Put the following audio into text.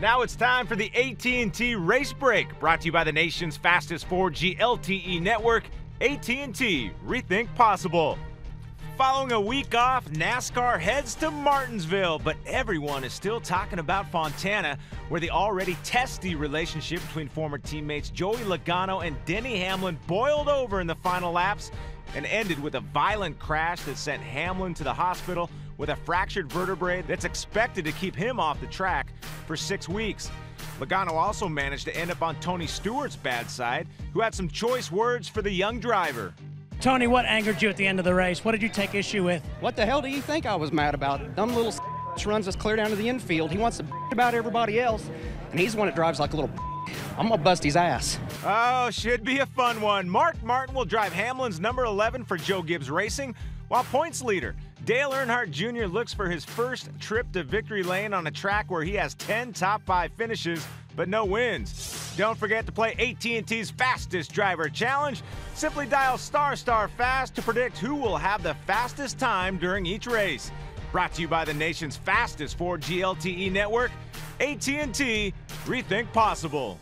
Now it's time for the AT&T Race Break, brought to you by the nation's fastest 4G LTE network, AT&T. Rethink possible. Following a week off, NASCAR heads to Martinsville, but everyone is still talking about Fontana, where the already testy relationship between former teammates Joey Logano and Denny Hamlin boiled over in the final laps and ended with a violent crash that sent Hamlin to the hospital with a fractured vertebrae that's expected to keep him off the track for six weeks. Logano also managed to end up on Tony Stewart's bad side, who had some choice words for the young driver. Tony, what angered you at the end of the race? What did you take issue with? What the hell do you think I was mad about? Dumb little runs us clear down to the infield. He wants to about everybody else, and he's the one that drives like a little. I'm gonna bust his ass. Oh, should be a fun one. Mark Martin will drive Hamlin's number 11 for Joe Gibbs Racing, while points leader Dale Earnhardt Jr. looks for his first trip to victory lane on a track where he has 10 top 5 finishes but no wins. Don't forget to play AT&T's Fastest Driver Challenge. Simply dial star star fast to predict who will have the fastest time during each race. Brought to you by the nation's fastest 4G LTE network, AT&T. Rethink possible.